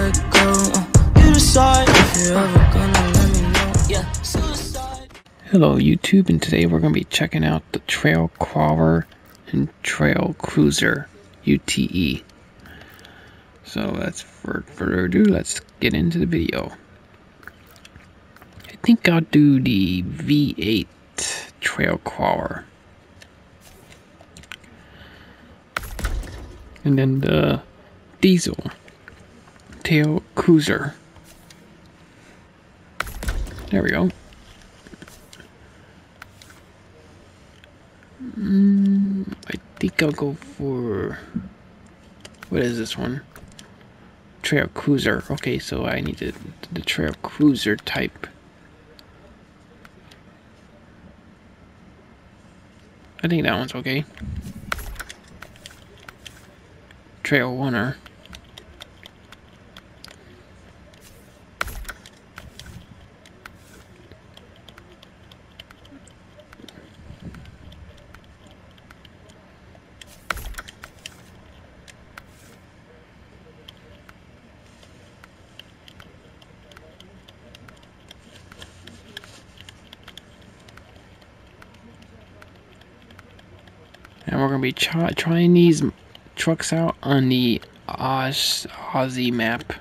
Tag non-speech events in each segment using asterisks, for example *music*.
let go. Uh, you decide if you're ever gonna let me know. Yeah, suicide. Hello YouTube and today we're to be checking out the Trail Crawler and Trail Cruiser UTE. So that's for further ado, let's get into the video. I think I'll do the V8 Trail Crawler. And then the Diesel Tail Cruiser. There we go. Mm, I think I'll go for what is this one? Trail Cruiser. Okay, so I need the Trail Cruiser type. I think that one's okay. Trail Runner. Trying these trucks out on the Oz Aussie map.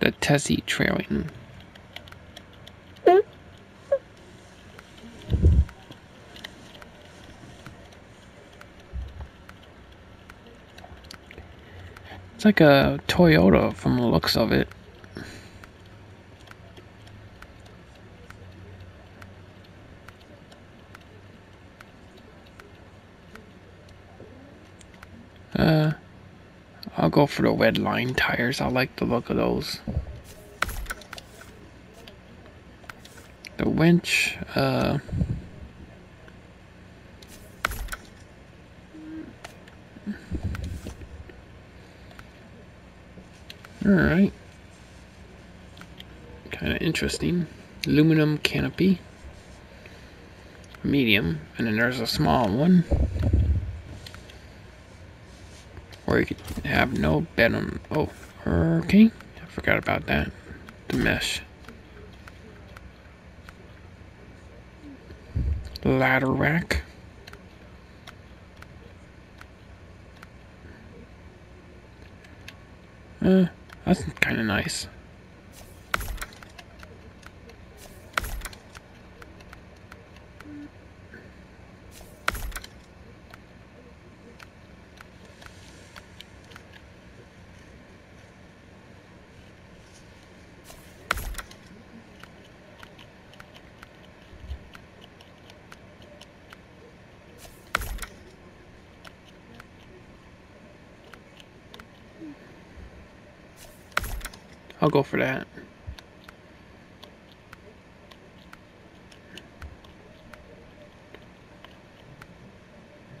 The Tessie trailing. It's like a Toyota from the looks of it. Uh, I'll go for the red line tires. I like the look of those. The winch, uh, Alright. Kind of interesting. Aluminum canopy. Medium. And then there's a small one or you could have no bed on. Oh, okay. I forgot about that. The mesh. Ladder rack. Uh, that's kind of nice. Go for that.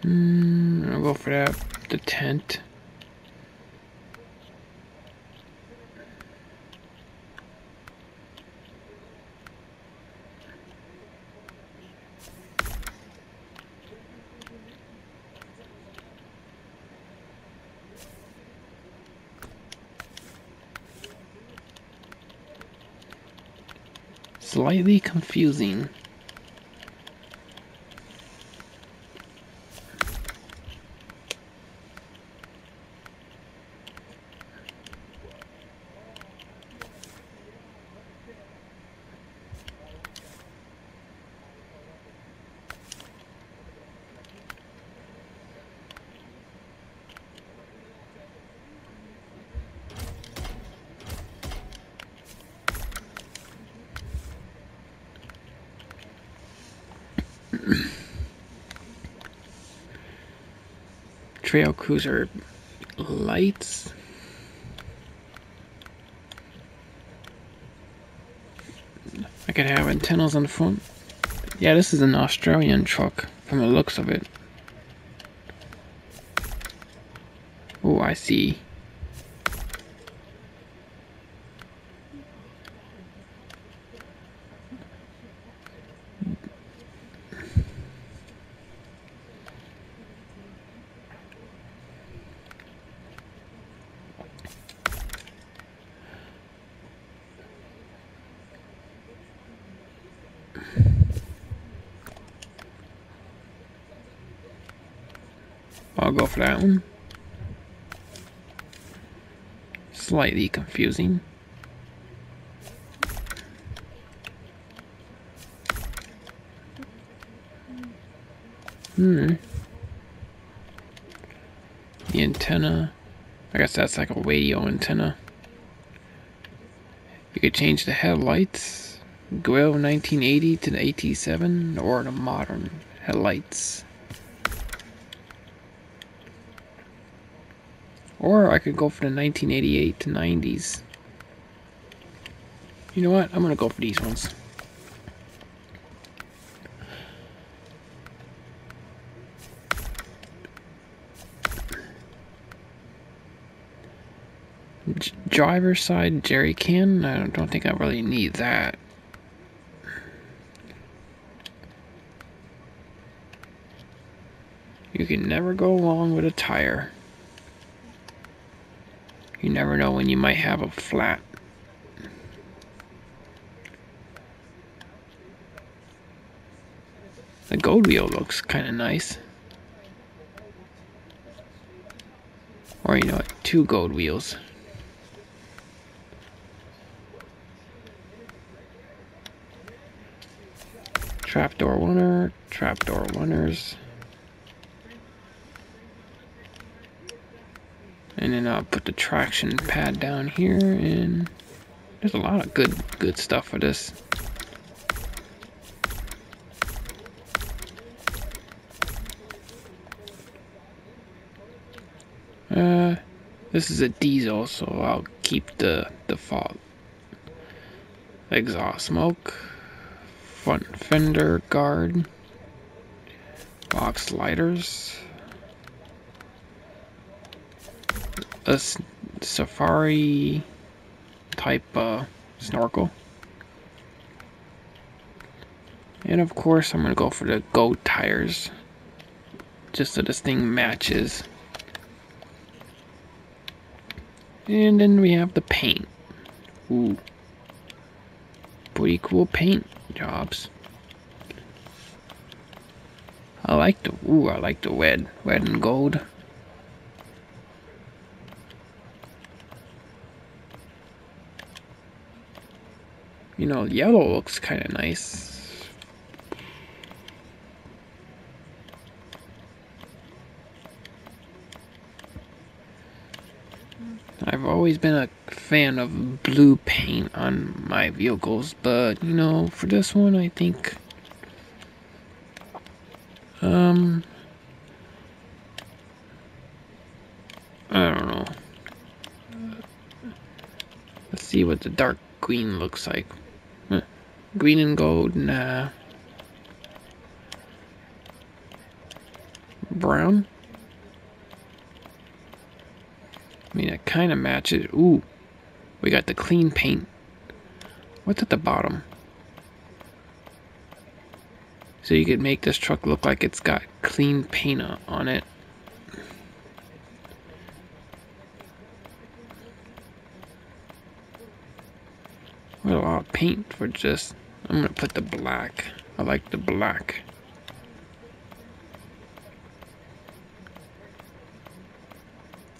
Mm, I'll go for that. The tent. Slightly confusing. Trail Cruiser lights. I could have antennas on the front. Yeah, this is an Australian truck from the looks of it. Oh, I see. For. Slightly confusing. Hmm. The antenna. I guess that's like a radio antenna. You could change the headlights. Go 1980 to the AT7 or the modern headlights. Or I could go for the 1988 to 90s. You know what? I'm gonna go for these ones. J driver side jerry can. I don't think I really need that. You can never go wrong with a tire. You never know when you might have a flat. The gold wheel looks kind of nice. Or you know what, two gold wheels. Trapdoor winner, trapdoor winners. And then I'll put the traction pad down here and there's a lot of good good stuff for this. Uh, this is a diesel, so I'll keep the default exhaust smoke front fender guard, box lighters, a safari type uh, snorkel. And of course, I'm going to go for the goat tires, just so this thing matches. And then we have the paint. Ooh. Pretty cool paint jobs. I like the ooh, I like the red, red and gold. You know, yellow looks kind of nice. I've always been a fan of blue paint on my vehicles, but you know, for this one, I think, um, I don't know. Let's see what the dark green looks like. Green and gold, nah. Uh, brown? I mean, it kind of matches. Ooh, we got the clean paint. What's at the bottom? So you could make this truck look like it's got clean paint on it. What a lot of paint for just... I'm to put the black. I like the black.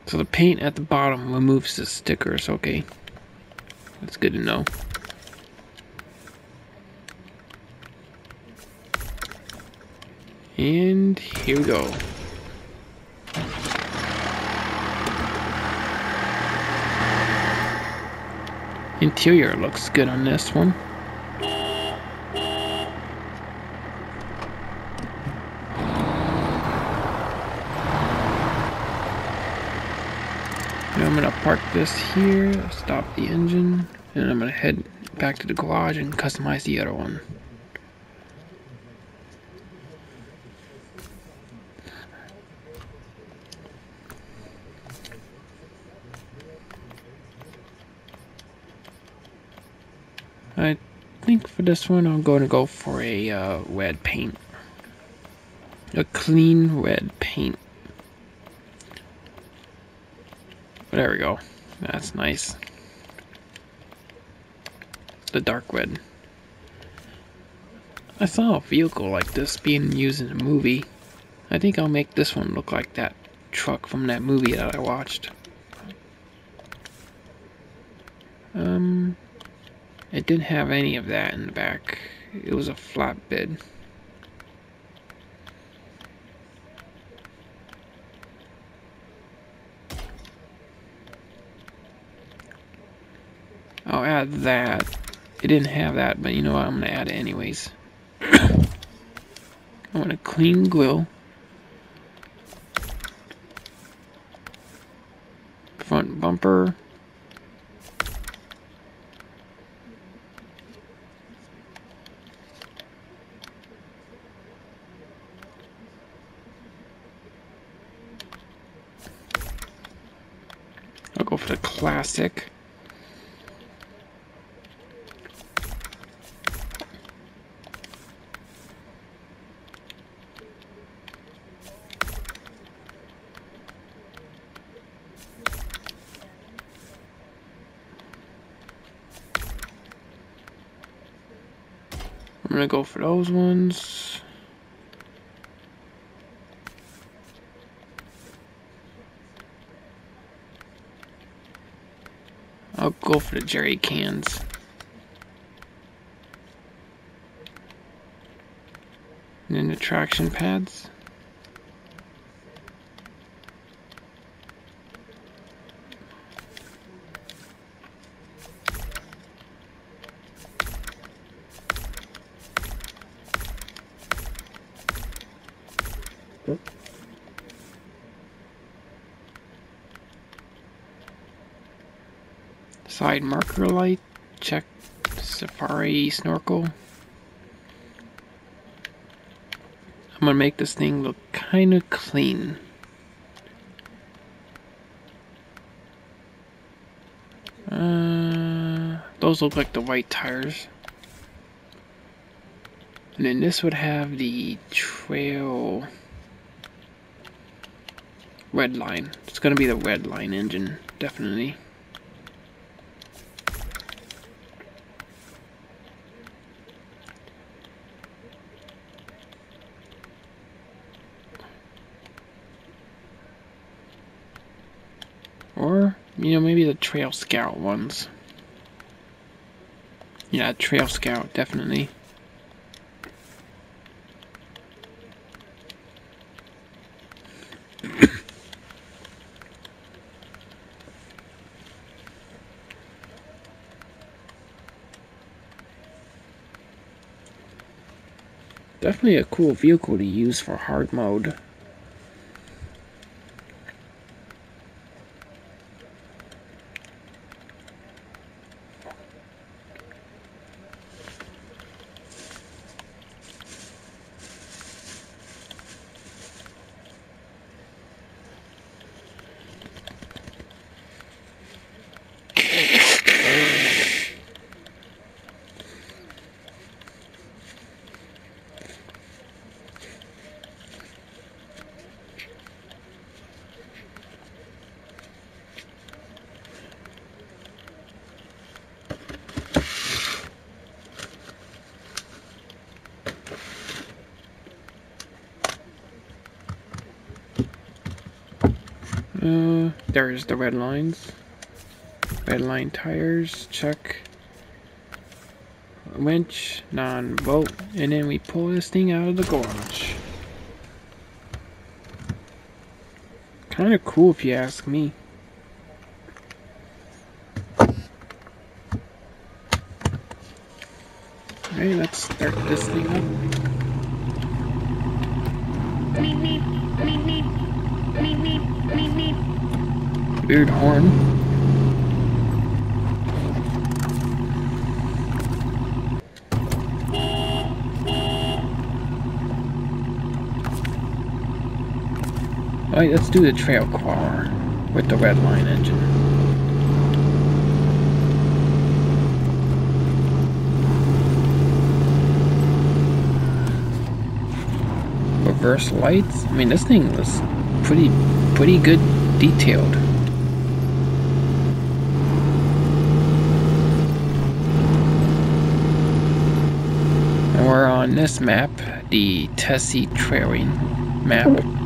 So the paint at the bottom removes the stickers, okay. That's good to know. And here we go. Interior looks good on this one. I'm gonna park this here, stop the engine, and I'm gonna head back to the garage and customize the other one. I think for this one I'm going to go for a uh, red paint. A clean red paint. There we go. That's nice. The dark red. I saw a vehicle like this being used in a movie. I think I'll make this one look like that. truck from that movie that I watched. Um, it didn't have any of that in the back. It was a flatbed. That. It didn't have that, but you know what? I'm gonna add it anyways. *coughs* I want a clean grill. Front bumper. I'll go for the classic. Gonna go for those ones. I'll go for the jerry cans. And then the traction pads. Side marker light, check Safari snorkel. I'm gonna make this thing look kind of clean. Uh, those look like the white tires. And then this would have the trail red line. It's gonna be the red line engine, definitely. Or, you know, maybe the Trail Scout ones. Yeah, Trail Scout, definitely. *coughs* Definitely a cool vehicle to use for hard mode. Uh, there's the red lines. Red line tires, check. Winch, non-bolt, and then we pull this thing out of the garage. Kind of cool if you ask me. Alright, let's start this thing up. Alright, let's do the trail car with the red line engine. Reverse lights. I mean, this thing was pretty, pretty good detailed. this map, the Tessie Trailing map. Mm-hmm.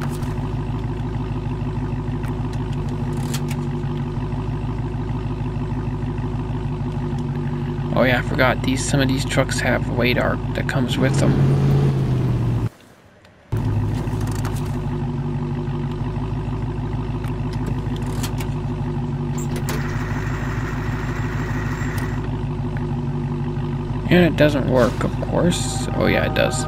Oh yeah, I forgot, these some of these trucks have radar that comes with them. And it doesn't work, of course. Oh yeah, it does.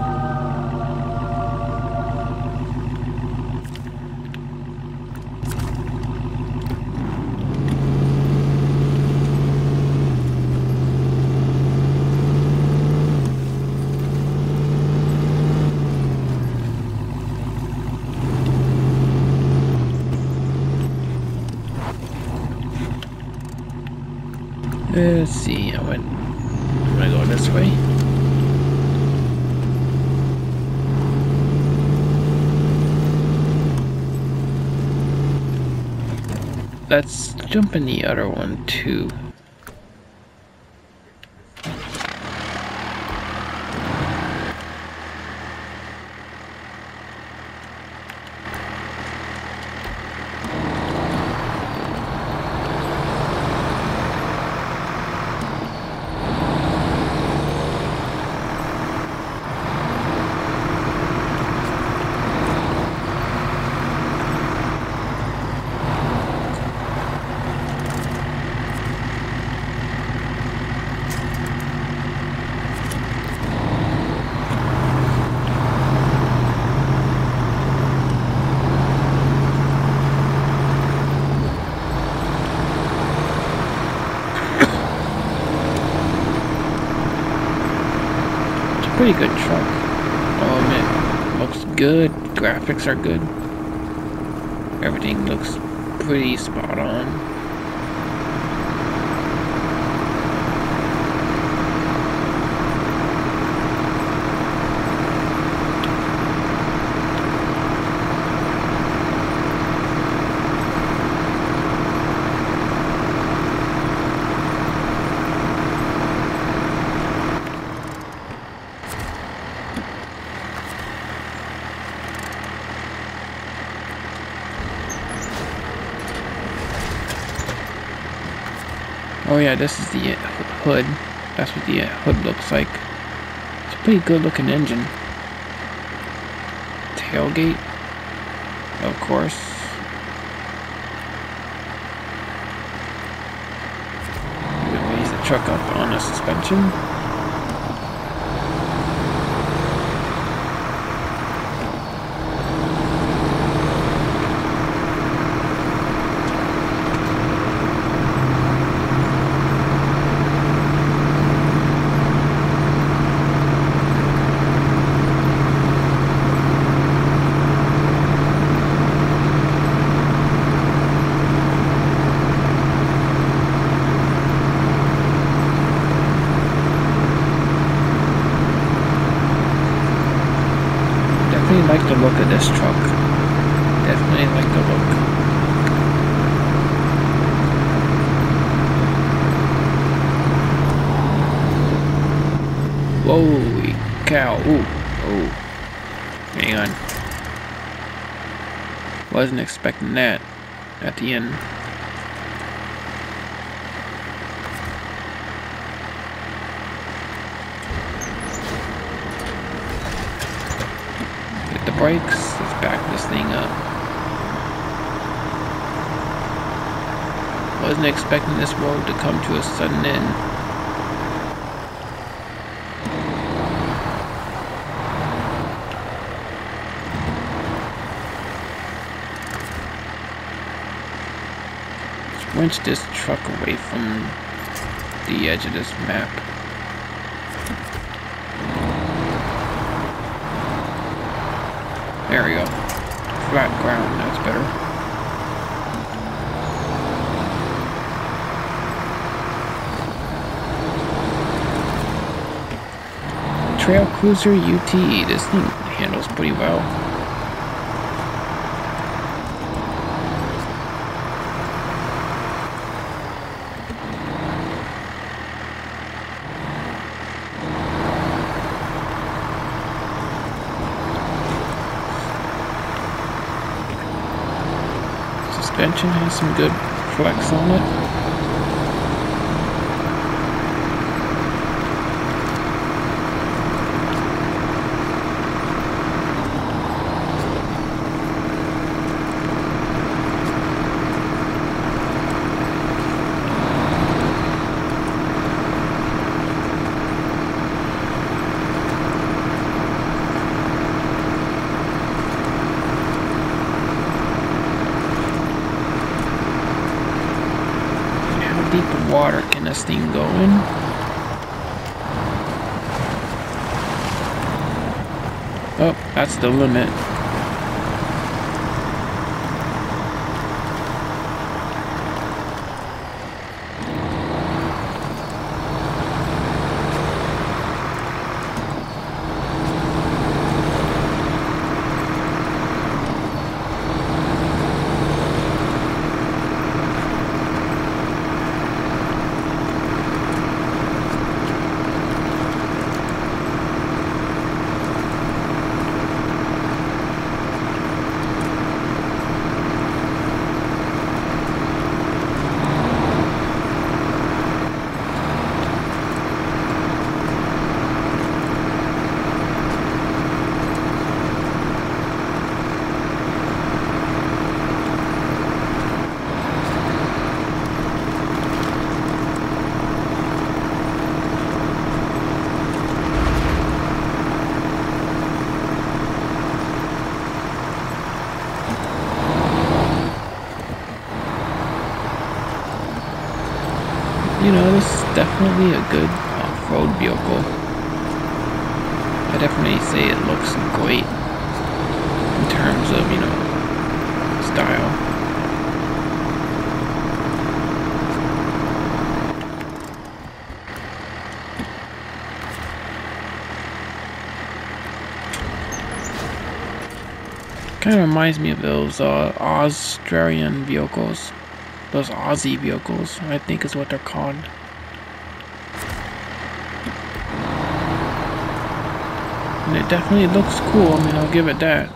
Let's see, I went, I'm gonna go this way. Let's jump in the other one too. It's a pretty good truck. I'll admit, looks good. Graphics are good. Everything looks pretty spot on. Oh yeah, this is the uh, hood. That's what the uh, hood looks like. It's a pretty good looking engine. Tailgate, of course. Raise the truck up on a suspension. Definitely like the look of this truck. Definitely like the look. Holy cow. Ooh. Oh. Hang on. Wasn't expecting that at the end. Hit the brakes. Let's back this thing up. Wasn't expecting this road to come to a sudden end. Let's this truck away from the edge of this map. There we go. Flat ground, that's better. Trail Cruiser Ute. This thing handles pretty well. Suspension has some good flex on it. deep in water can this thing go in? Oh, that's the limit. you know, this is definitely a good off-road vehicle. I definitely say it looks great in terms of, you know, style. Kind of reminds me of those uh, Australian vehicles. Those Aussie vehicles, I think is what they're called. And it definitely looks cool, I mean, I'll give it that.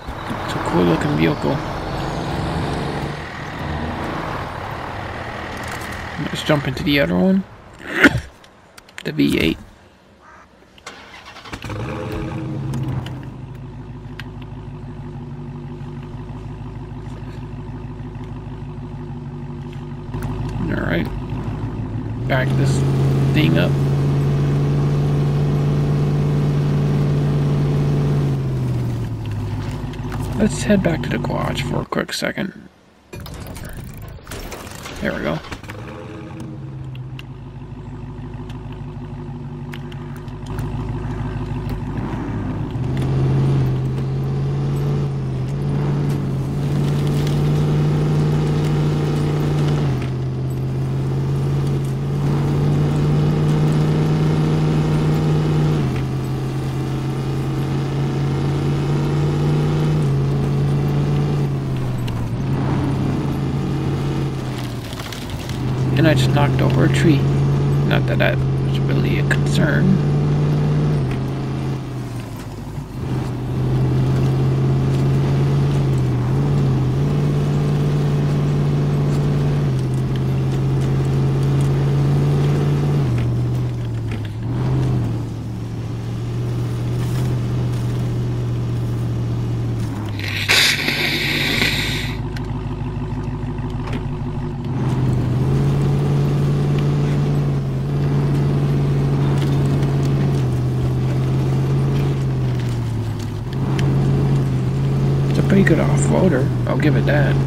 It's a cool looking vehicle. Let's jump into the other one. *coughs* the V8. Alright. Back this thing up. Let's head back to the garage for a quick second. There we go. And I just knocked over a tree. Not that that was really a concern. It's a pretty good off-roader. I'll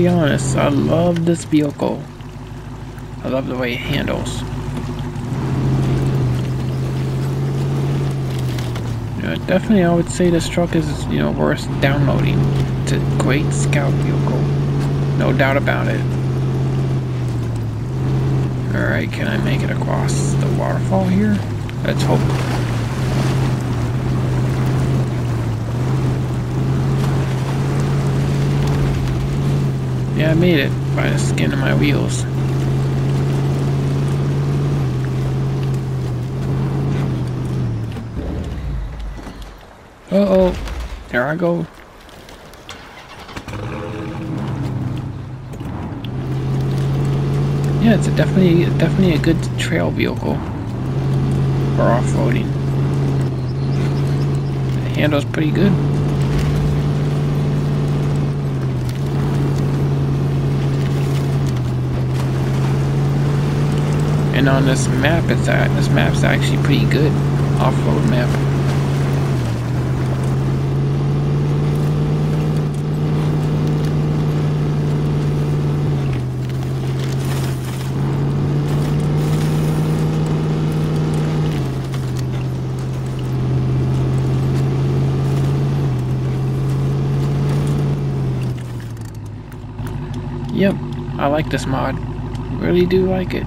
be honest, I love this vehicle. I love the way it handles. definitely I would say this truck is, you know, worth downloading. It's a great scout vehicle. No doubt about it. Alright, can I make it across the waterfall here? Let's hope. I made it by the skin of my wheels. Uh-oh. There I go. Yeah, it's a definitely definitely a good trail vehicle for off-roading. The handle's pretty good. And on this map, it's at this map's actually pretty good off-road map. Yep, I like this mod. Really do like it.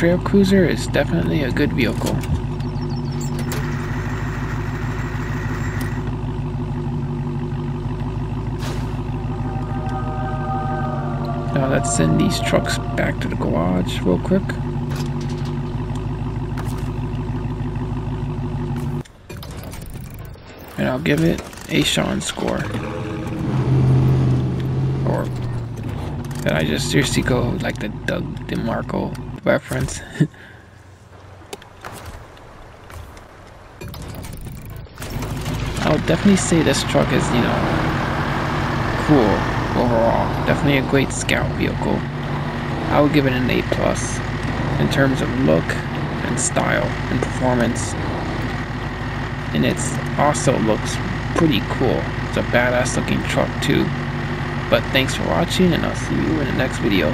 Trail Cruiser is definitely a good vehicle. Now let's send these trucks back to the garage real quick. And I'll give it a Shawn score or did I just seriously go like the Doug DeMuro reference? *laughs* I would definitely say this truck is, you know, cool overall. Definitely a great scout vehicle. I would give it an A plus in terms of look and style and performance. And it also looks pretty cool. It's a badass looking truck too. But thanks for watching and I'll see you in the next video.